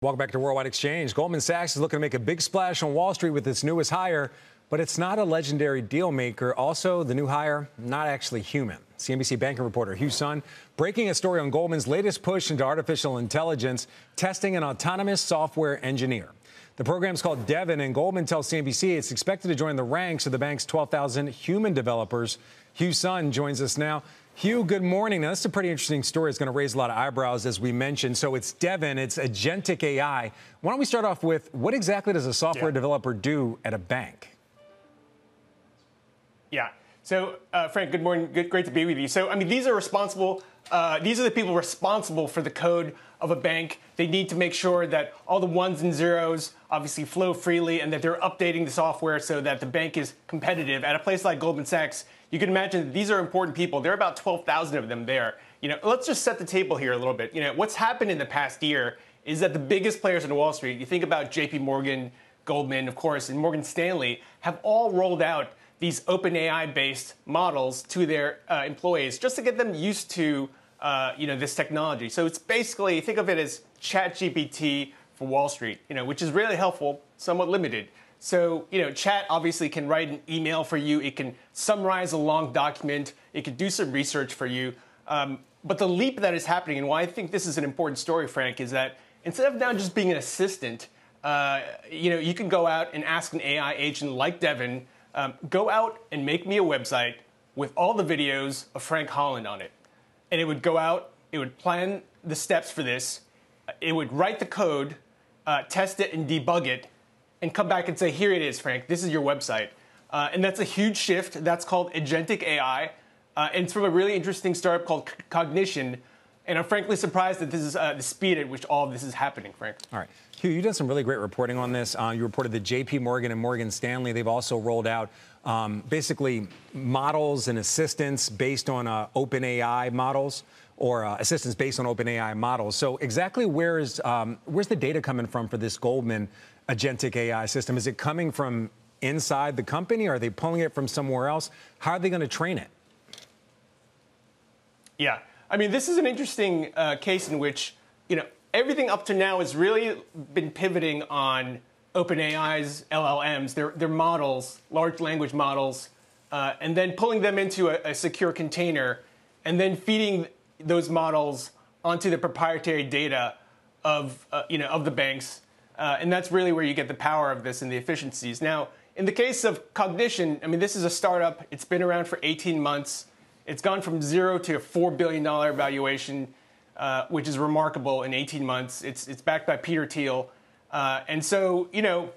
Welcome back to Worldwide Exchange. Goldman Sachs is looking to make a big splash on Wall Street with its newest hire, but it's not a legendary deal maker. Also, the new hire, not actually human. CNBC banking reporter Hugh Son breaking a story on Goldman's latest push into artificial intelligence, testing an autonomous software engineer. The program is called Devin, and Goldman tells CNBC it's expected to join the ranks of the bank's 12,000 human developers. Hugh Son joins us now. Hugh, good morning. Now, this is a pretty interesting story. It's going to raise a lot of eyebrows, as we mentioned. So it's Devin, it's agentic AI. Why don't we start off with what exactly does a software yeah. developer do at a bank? Yeah. So, uh, Frank, good morning. Good, great to be with you. So, I mean, these are responsible. Uh, these are the people responsible for the code of a bank. They need to make sure that all the ones and zeros obviously flow freely, and that they're updating the software so that the bank is competitive. At a place like Goldman Sachs, you can imagine these are important people. There are about 12,000 of them there. You know, let's just set the table here a little bit. You know, what's happened in the past year is that the biggest players in Wall Street, you think about JP Morgan, Goldman, of course, and Morgan Stanley, have all rolled out these OpenAI based models to their uh, employees just to get them used to uh, you know, this technology. So it's basically, think of it as ChatGPT for Wall Street, you know, which is really helpful, somewhat limited. So, you know, chat obviously can write an email for you. It can summarize a long document. It can do some research for you. Um, but the leap that is happening, and why I think this is an important story, Frank, is that instead of now just being an assistant, uh, you know, you can go out and ask an AI agent like Devin, um, go out and make me a website with all the videos of Frank Holland on it. And it would go out, it would plan the steps for this, it would write the code, uh, test it, and debug it and come back and say, here it is, Frank, this is your website. Uh, and that's a huge shift. That's called agentic AI. Uh, and it's from a really interesting startup called Cognition. And I'm frankly surprised that this is uh, the speed at which all of this is happening, Frank. All right. Hugh, you've done some really great reporting on this. Uh, you reported that JP Morgan and Morgan Stanley, they've also rolled out um, basically models and assistance based on uh, OpenAI models or uh, assistants based on OpenAI models. So exactly where is um, where's the data coming from for this Goldman agentic AI system? Is it coming from inside the company? Are they pulling it from somewhere else? How are they going to train it? Yeah, I mean, this is an interesting uh, case in which you know everything up to now has really been pivoting on OpenAI's LLMs, their their models, large language models, uh, and then pulling them into a, a secure container, and then feeding those models onto the proprietary data of uh, you know of the banks uh, and that's really where you get the power of this and the efficiencies. Now, in the case of Cognition, I mean, this is a startup. It's been around for 18 months. It's gone from zero to a $4 billion valuation, uh, which is remarkable in 18 months. It's, it's backed by Peter Thiel. Uh, and so, you know,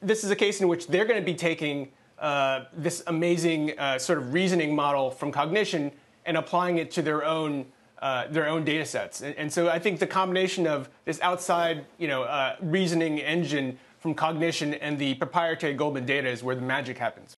this is a case in which they're going to be taking uh, this amazing uh, sort of reasoning model from Cognition and applying it to their own uh, their own data sets. And, and, so I think the combination of this outside, you know, uh, reasoning engine from cognition and the proprietary Goldman data is where the magic happens.